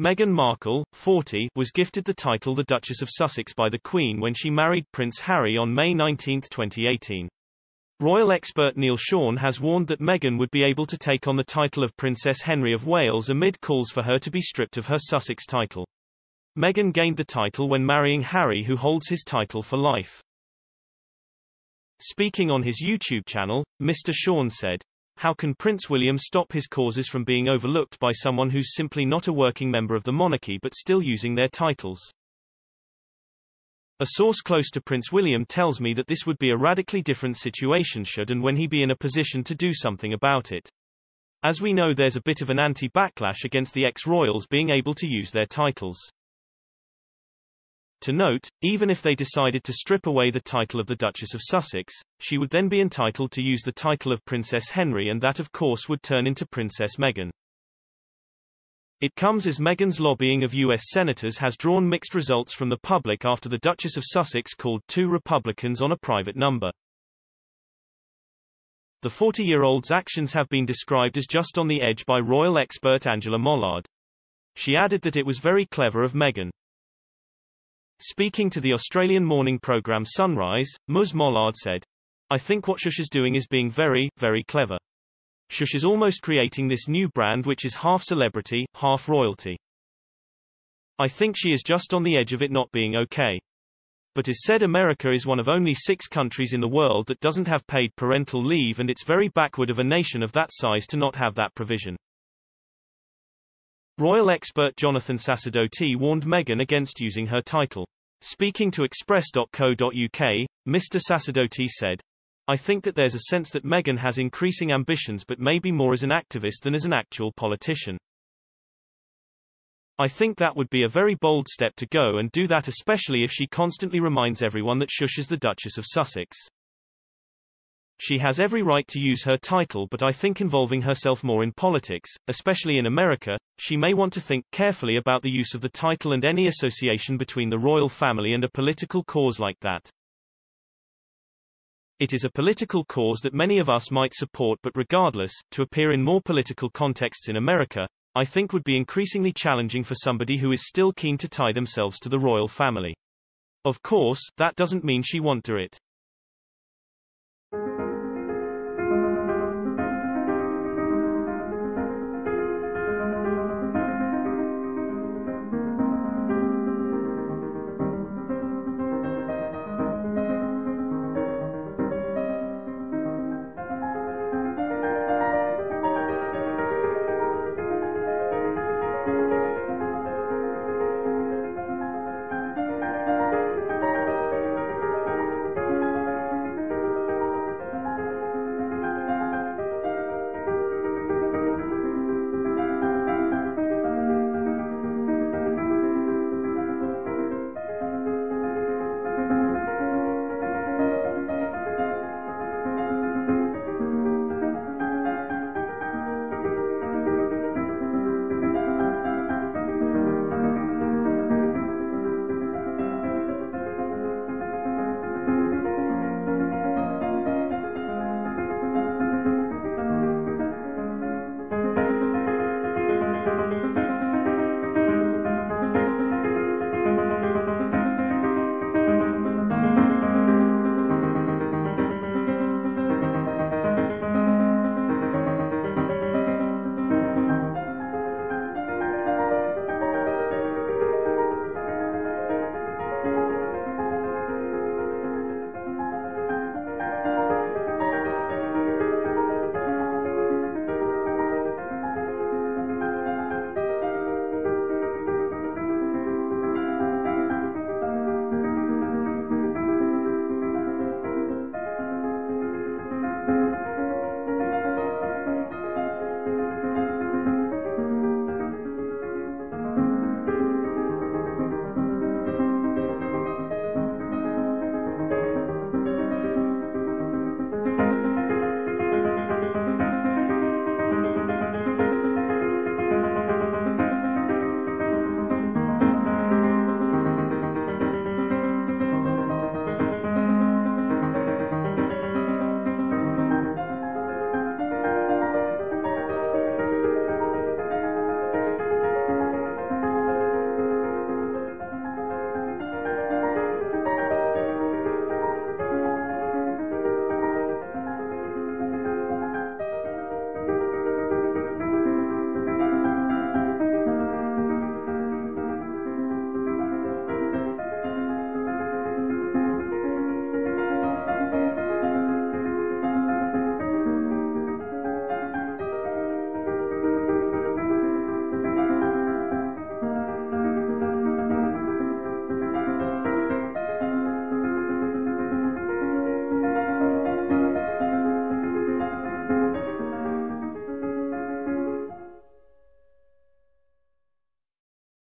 Meghan Markle, 40, was gifted the title the Duchess of Sussex by the Queen when she married Prince Harry on May 19, 2018. Royal expert Neil Sean has warned that Meghan would be able to take on the title of Princess Henry of Wales amid calls for her to be stripped of her Sussex title. Meghan gained the title when marrying Harry who holds his title for life. Speaking on his YouTube channel, Mr. Sean said, How can Prince William stop his causes from being overlooked by someone who's simply not a working member of the monarchy but still using their titles? A source close to Prince William tells me that this would be a radically different situation should and when he be in a position to do something about it. As we know there's a bit of an anti-backlash against the ex-royals being able to use their titles. To note, even if they decided to strip away the title of the Duchess of Sussex, she would then be entitled to use the title of Princess Henry and that of course would turn into Princess Meghan. It comes as Meghan's lobbying of U.S. senators has drawn mixed results from the public after the Duchess of Sussex called two Republicans on a private number. The 40-year-old's actions have been described as just on the edge by royal expert Angela Mollard. She added that it was very clever of Meghan. Speaking to the Australian morning program Sunrise, Ms. Mollard said, I think what Shush is doing is being very, very clever. Shush is almost creating this new brand which is half celebrity, half royalty. I think she is just on the edge of it not being okay. But as said America is one of only six countries in the world that doesn't have paid parental leave and it's very backward of a nation of that size to not have that provision. Royal expert Jonathan Sacerdoti warned Meghan against using her title. Speaking to Express.co.uk, Mr. Sacerdoti said, I think that there's a sense that Meghan has increasing ambitions but maybe more as an activist than as an actual politician. I think that would be a very bold step to go and do that especially if she constantly reminds everyone that Shush is the Duchess of Sussex. She has every right to use her title but I think involving herself more in politics, especially in America, she may want to think carefully about the use of the title and any association between the royal family and a political cause like that. It is a political cause that many of us might support but regardless, to appear in more political contexts in America, I think would be increasingly challenging for somebody who is still keen to tie themselves to the royal family. Of course, that doesn't mean she won't do it.